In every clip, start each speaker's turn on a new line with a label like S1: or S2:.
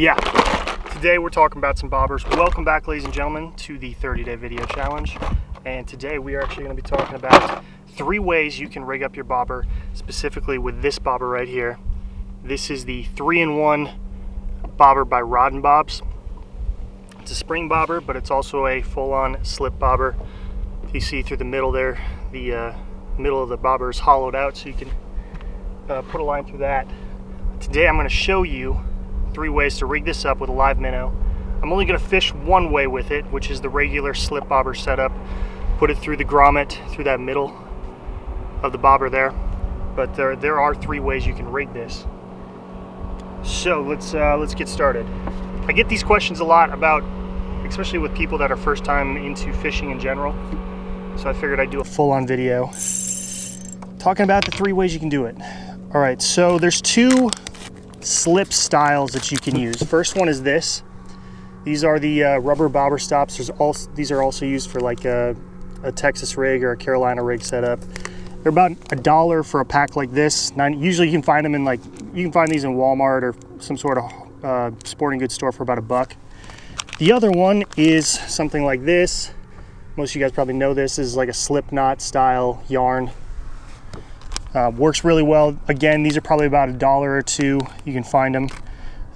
S1: Yeah, today we're talking about some bobbers. Welcome back, ladies and gentlemen, to the 30-day video challenge. And today we are actually going to be talking about three ways you can rig up your bobber, specifically with this bobber right here. This is the 3-in-1 bobber by Rod and Bobs. It's a spring bobber, but it's also a full-on slip bobber. You see through the middle there, the uh, middle of the bobber is hollowed out, so you can uh, put a line through that. Today I'm going to show you three ways to rig this up with a live minnow. I'm only going to fish one way with it, which is the regular slip bobber setup. Put it through the grommet, through that middle of the bobber there. But there, there are three ways you can rig this. So let's, uh, let's get started. I get these questions a lot about, especially with people that are first time into fishing in general. So I figured I'd do a full-on video talking about the three ways you can do it. All right, so there's two slip styles that you can use. First one is this. These are the uh, rubber bobber stops. There's also these are also used for like a, a, Texas rig or a Carolina rig setup. They're about a dollar for a pack like this. Nine, usually you can find them in like you can find these in Walmart or some sort of uh, sporting goods store for about a buck. The other one is something like this. Most of you guys probably know this. this is like a slip knot style yarn. Uh, works really well. Again, these are probably about a dollar or two. You can find them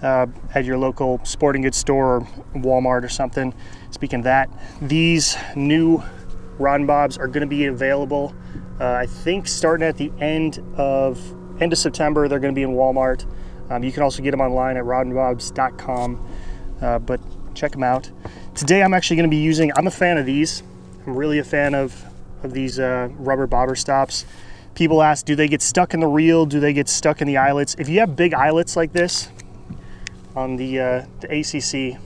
S1: uh, at your local sporting goods store or Walmart or something. Speaking of that, these new rod and bobs are going to be available. Uh, I think starting at the end of end of September, they're going to be in Walmart. Um, you can also get them online at rodandbobs.com, uh, but check them out. Today, I'm actually going to be using. I'm a fan of these. I'm really a fan of of these uh, rubber bobber stops. People ask, do they get stuck in the reel? Do they get stuck in the eyelets? If you have big eyelets like this on the, uh, the ACC,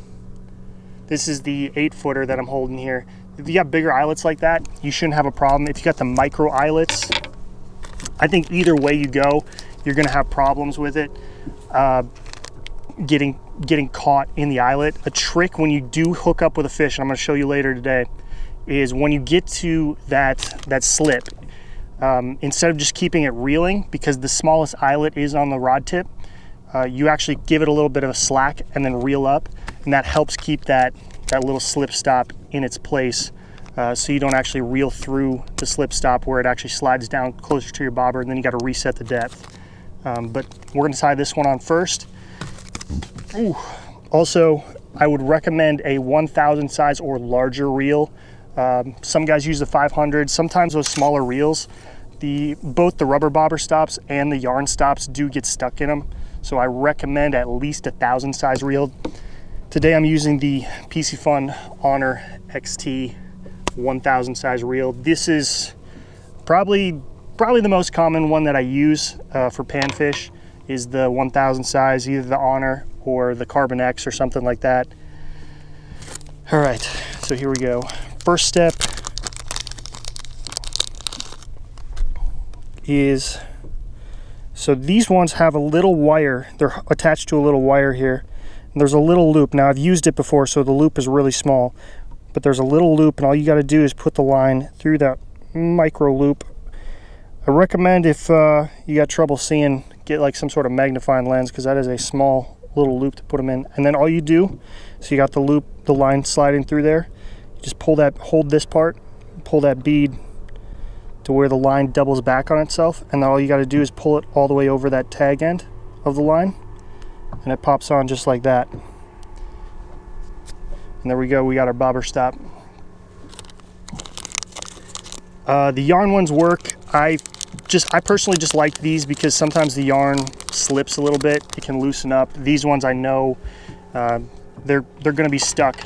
S1: this is the eight footer that I'm holding here. If you have bigger eyelets like that, you shouldn't have a problem. If you got the micro eyelets, I think either way you go, you're gonna have problems with it. Uh, getting getting caught in the eyelet. A trick when you do hook up with a fish, and I'm gonna show you later today, is when you get to that, that slip, um, instead of just keeping it reeling, because the smallest eyelet is on the rod tip, uh, you actually give it a little bit of a slack and then reel up, and that helps keep that, that little slip stop in its place uh, so you don't actually reel through the slip stop where it actually slides down closer to your bobber and then you got to reset the depth. Um, but we're going to tie this one on first. Ooh. Also, I would recommend a 1000 size or larger reel. Um, some guys use the 500. Sometimes those smaller reels, the both the rubber bobber stops and the yarn stops do get stuck in them. So I recommend at least a thousand size reel. Today I'm using the Piscifun Honor XT 1000 size reel. This is probably probably the most common one that I use uh, for panfish is the 1000 size, either the Honor or the Carbon X or something like that. All right, so here we go. First step is, so these ones have a little wire. They're attached to a little wire here. And there's a little loop. Now I've used it before, so the loop is really small. But there's a little loop, and all you got to do is put the line through that micro loop. I recommend if uh, you got trouble seeing, get like some sort of magnifying lens because that is a small little loop to put them in. And then all you do, so you got the loop, the line sliding through there, just pull that, hold this part, pull that bead to where the line doubles back on itself. And then all you got to do is pull it all the way over that tag end of the line. And it pops on just like that. And there we go, we got our bobber stop. Uh, the yarn ones work. I just, I personally just like these because sometimes the yarn slips a little bit. It can loosen up. These ones I know uh, they're they're going to be stuck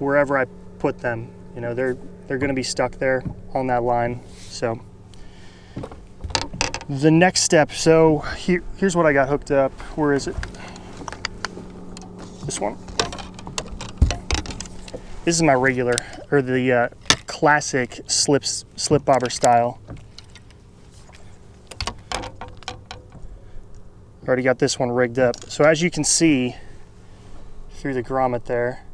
S1: wherever I put them. You know, they're they're going to be stuck there on that line. So the next step. So here, here's what I got hooked up. Where is it? This one. This is my regular or the uh, classic slip slip bobber style. Already got this one rigged up. So as you can see through the grommet there,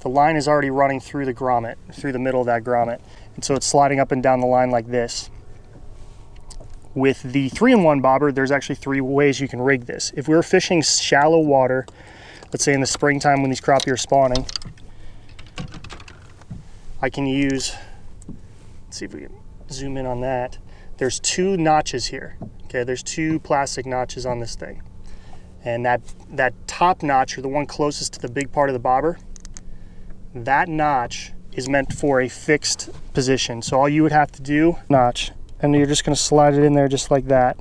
S1: the line is already running through the grommet, through the middle of that grommet. And so it's sliding up and down the line like this. With the three-in-one bobber, there's actually three ways you can rig this. If we're fishing shallow water, let's say in the springtime when these crappie are spawning, I can use, let's see if we can zoom in on that. There's two notches here. Okay, there's two plastic notches on this thing. And that, that top notch, or the one closest to the big part of the bobber, that notch is meant for a fixed position. So all you would have to do, notch, and you're just gonna slide it in there just like that.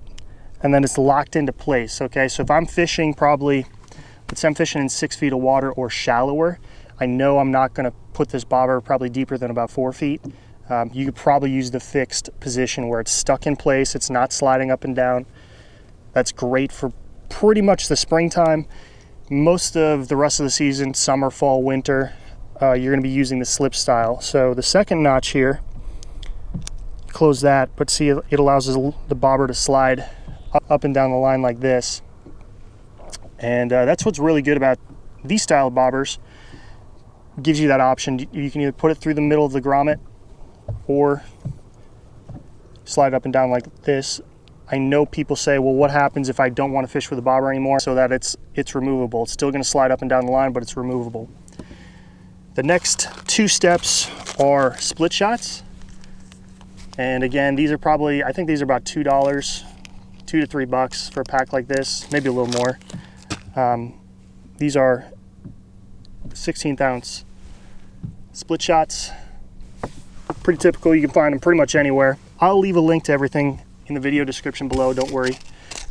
S1: And then it's locked into place, okay? So if I'm fishing probably, let's say I'm fishing in six feet of water or shallower, I know I'm not gonna put this bobber probably deeper than about four feet. Um, you could probably use the fixed position where it's stuck in place, it's not sliding up and down. That's great for pretty much the springtime. Most of the rest of the season, summer, fall, winter, uh, you're going to be using the slip style. So the second notch here, close that, but see it allows the bobber to slide up and down the line like this. And uh, that's what's really good about these style bobbers. Gives you that option. You can either put it through the middle of the grommet or slide up and down like this. I know people say, well, what happens if I don't want to fish with a bobber anymore so that it's, it's removable. It's still going to slide up and down the line, but it's removable. The next two steps are split shots. And again, these are probably, I think these are about $2, two to three bucks for a pack like this, maybe a little more. Um, these are 16th ounce split shots. Pretty typical, you can find them pretty much anywhere. I'll leave a link to everything in the video description below, don't worry.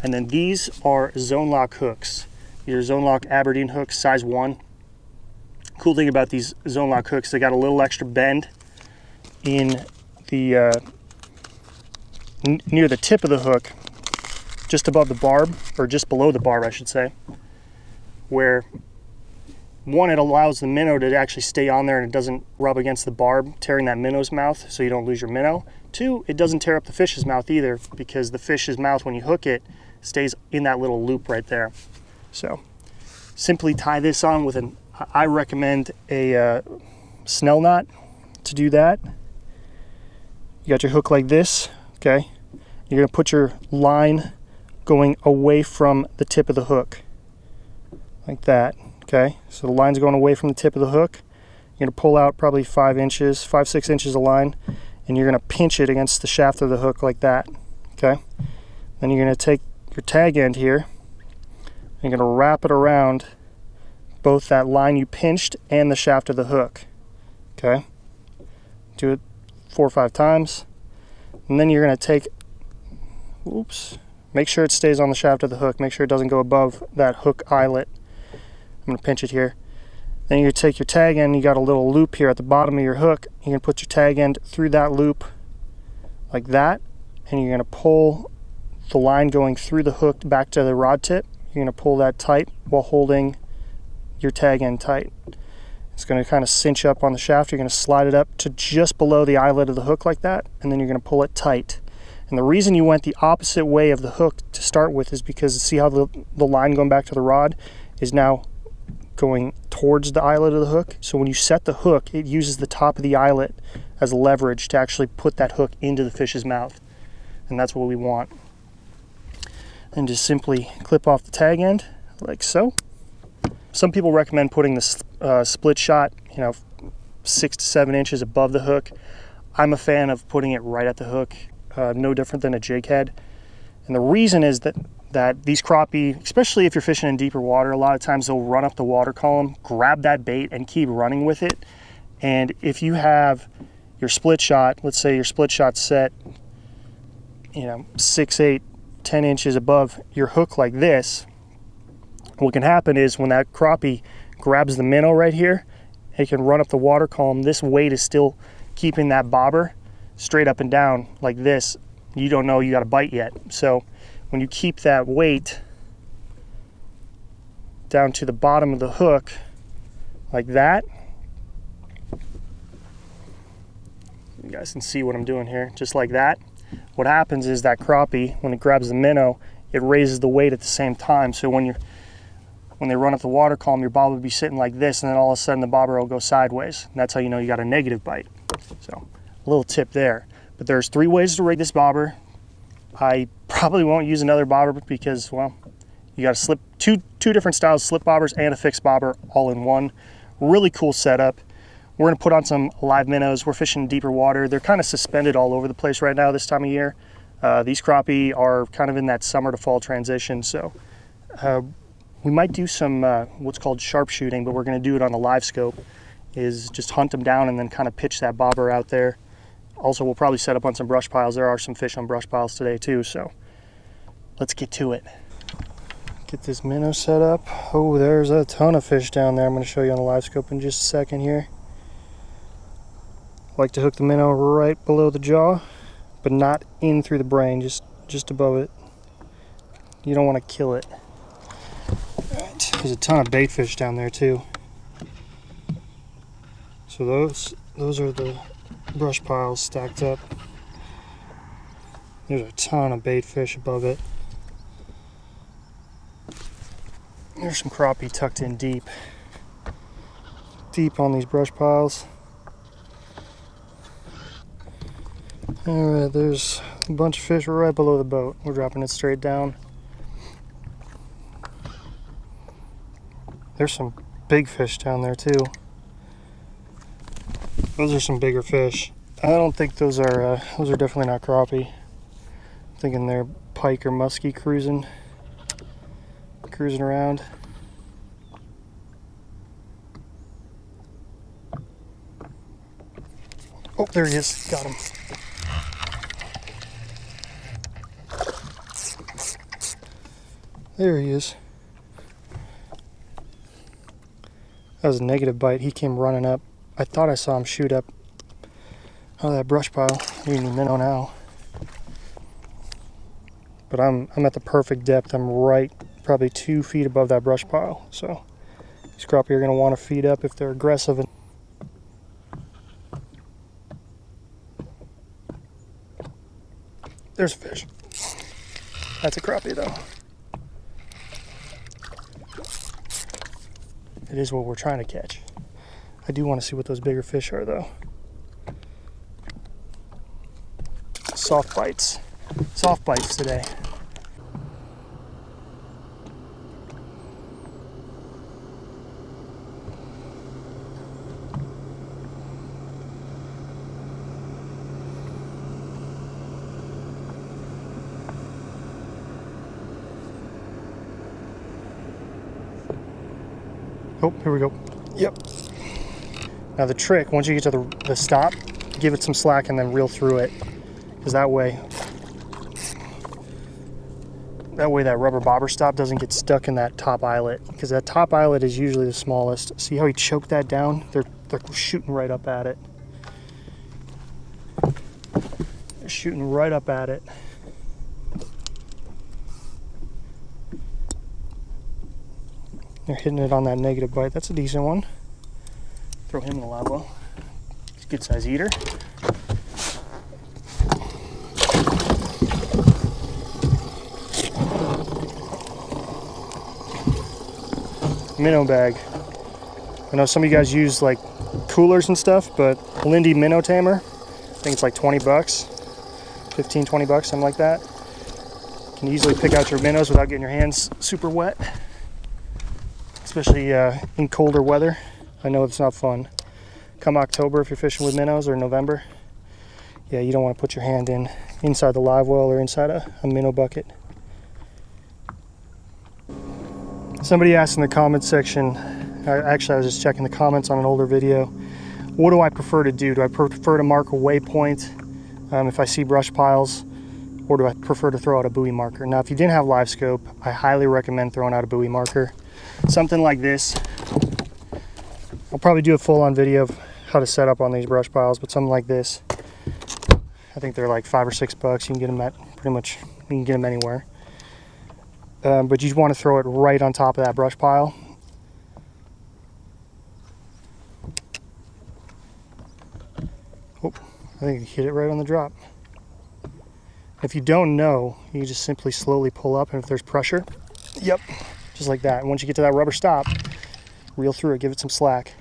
S1: And then these are Zoneloc hooks. These are Zoneloc Aberdeen hooks, size one. Cool thing about these Zoneloc hooks, they got a little extra bend in the uh, near the tip of the hook, just above the barb, or just below the barb, I should say, where one, it allows the minnow to actually stay on there and it doesn't rub against the barb, tearing that minnow's mouth so you don't lose your minnow. Two, it doesn't tear up the fish's mouth either because the fish's mouth, when you hook it, stays in that little loop right there. So simply tie this on with an I recommend a uh, snell knot to do that. You got your hook like this, okay? You're gonna put your line going away from the tip of the hook, like that, okay? So the line's going away from the tip of the hook. You're gonna pull out probably five inches, five, six inches of line, and you're gonna pinch it against the shaft of the hook like that, okay? Then you're gonna take your tag end here, and you're gonna wrap it around both that line you pinched and the shaft of the hook. Okay? Do it four or five times. And then you're going to take, oops, make sure it stays on the shaft of the hook. Make sure it doesn't go above that hook eyelet. I'm going to pinch it here. Then you take your tag end, you got a little loop here at the bottom of your hook. You can put your tag end through that loop like that. And you're going to pull the line going through the hook back to the rod tip. You're to pull that tight while holding your tag end tight. It's going to kind of cinch up on the shaft. You're going to slide it up to just below the eyelet of the hook like that, and then you're going to pull it tight. And the reason you went the opposite way of the hook to start with is because see how the, the line going back to the rod is now going towards the eyelet of the hook. So when you set the hook, it uses the top of the eyelet as leverage to actually put that hook into the fish's mouth. And that's what we want. And just simply clip off the tag end like so. Some people recommend putting the uh, split shot, you know, six to seven inches above the hook. I'm a fan of putting it right at the hook, uh, no different than a jig head. And the reason is that, that these crappie, especially if you're fishing in deeper water, a lot of times they'll run up the water column, grab that bait, and keep running with it. And if you have your split shot, let's say your split shot set, you know, six, eight, ten inches above your hook like this, what can happen is when that crappie grabs the minnow right here, it can run up the water column. This weight is still keeping that bobber straight up and down like this. You don't know you got a bite yet. So when you keep that weight down to the bottom of the hook like that, you guys can see what I'm doing here, just like that. What happens is that crappie, when it grabs the minnow, it raises the weight at the same time. So when you're when they run up the water column, your bob would be sitting like this, and then all of a sudden the bobber will go sideways. And that's how you know you got a negative bite. So, a little tip there. But there's three ways to rig this bobber. I probably won't use another bobber because, well, you got to slip two two different styles, slip bobbers and a fixed bobber all in one. Really cool setup. We're gonna put on some live minnows. We're fishing deeper water. They're kind of suspended all over the place right now this time of year. Uh, these crappie are kind of in that summer to fall transition, so uh, we might do some uh, what's called sharpshooting, but we're gonna do it on a LiveScope. Is just hunt them down and then kind of pitch that bobber out there. Also, we'll probably set up on some brush piles. There are some fish on brush piles today too, so let's get to it. Get this minnow set up. Oh, there's a ton of fish down there. I'm going to show you on the LiveScope in just a second here. like to hook the minnow right below the jaw, but not in through the brain, just just above it. You don't want to kill it. Right. There's a ton of bait fish down there too. So those those are the brush piles stacked up. There's a ton of bait fish above it. There's some crappie tucked in deep. Deep on these brush piles. Alright, there's a bunch of fish right below the boat. We're dropping it straight down. There's some big fish down there too. Those are some bigger fish. I don't think those are, uh, those are definitely not crappie. I'm thinking they're pike or muskie cruising cruising around. Oh, there he is. Got him. There he is. That was a negative bite. He came running up. I thought I saw him shoot up out of that brush pile. We need minnow now. But I'm I'm at the perfect depth. I'm right probably two feet above that brush pile. So these crappie are going to want to feed up if they're aggressive. And There's a fish. That's a crappie though. It is what we're trying to catch. I do want to see what those bigger fish are though. Soft bites. Soft bites today. Oh, here we go. Yep. Now the trick, once you get to the, the stop, give it some slack and then reel through it. Because that way, that way that rubber bobber stop doesn't get stuck in that top eyelet. Because that top eyelet is usually the smallest. See how he choked that down? They're, they're shooting right up at it. They're shooting right up at it. They're hitting it on that negative bite. That's a decent one. Throw him in the live. He's a good size eater. Minnow bag. I know some of you guys use like coolers and stuff, but Lindy Minnow Tamer, I think it's like 20 bucks, 15, 20 bucks, something like that. You can easily pick out your minnows without getting your hands super wet especially uh, in colder weather. I know it's not fun. Come October, if you're fishing with minnows, or November, yeah, you don't want to put your hand in inside the live well or inside a, a minnow bucket. Somebody asked in the comments section, actually I was just checking the comments on an older video, what do I prefer to do? Do I prefer to mark a waypoint um, if I see brush piles, or do I prefer to throw out a buoy marker? Now, if you didn't have LiveScope, I highly recommend throwing out a buoy marker something like this. I'll probably do a full-on video of how to set up on these brush piles, but something like this. I think they're like five or six bucks. You can get them at pretty much, you can get them anywhere. Um, but you want to throw it right on top of that brush pile. Oh, I think you hit it right on the drop. If you don't know, you just simply slowly pull up and if there's pressure, yep, just like that. And once you get to that rubber stop, reel through it, give it some slack.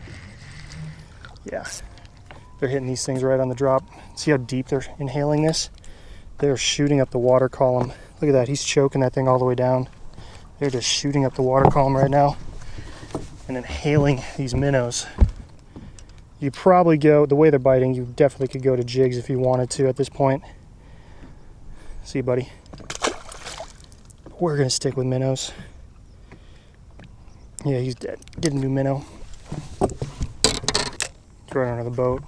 S1: Yeah, they're hitting these things right on the drop. See how deep they're inhaling this? They're shooting up the water column. Look at that, he's choking that thing all the way down. They're just shooting up the water column right now and inhaling these minnows. You probably go, the way they're biting, you definitely could go to jigs if you wanted to at this point. See buddy. We're gonna stick with minnows. Yeah, he's dead. Get a new minnow. Throw it under the boat.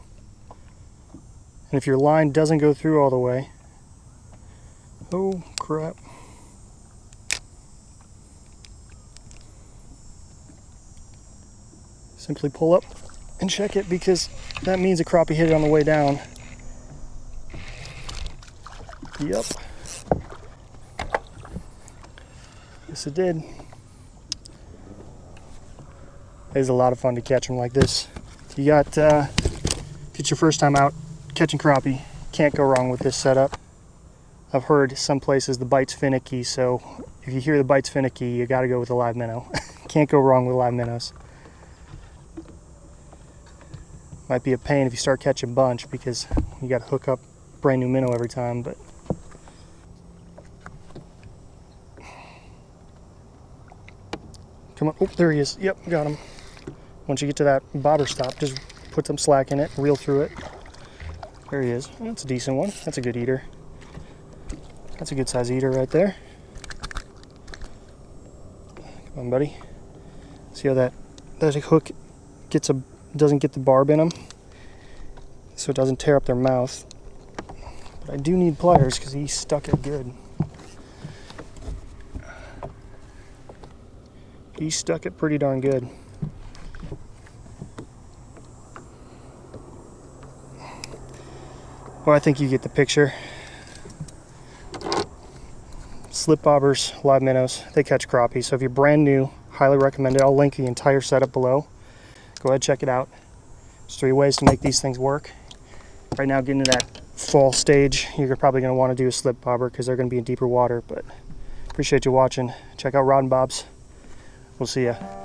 S1: And if your line doesn't go through all the way, oh crap. Simply pull up and check it because that means a crappie hit it on the way down. Yep. Yes, it did. It's a lot of fun to catch them like this. You got, uh, if it's your first time out catching crappie, can't go wrong with this setup. I've heard some places the bite's finicky, so if you hear the bite's finicky, you gotta go with a live minnow. can't go wrong with live minnows. Might be a pain if you start catching a bunch because you got to hook up brand new minnow every time, but come on. Oh, there he is. Yep, got him. Once you get to that bobber stop, just put some slack in it, reel through it. There he is. That's a decent one. That's a good eater. That's a good size eater right there. Come on, buddy. See how that that hook gets a doesn't get the barb in them so it doesn't tear up their mouth. But I do need pliers because he stuck it good. He stuck it pretty darn good. Well, I think you get the picture. Slip bobbers, live minnows, they catch crappie. So if you're brand new, highly recommend it. I'll link the entire setup below. Go ahead, check it out. There's three ways to make these things work. Right now, getting to that fall stage, you're probably going to want to do a slip bobber because they're going to be in deeper water. But appreciate you watching. Check out Rod and Bob's. We'll see ya.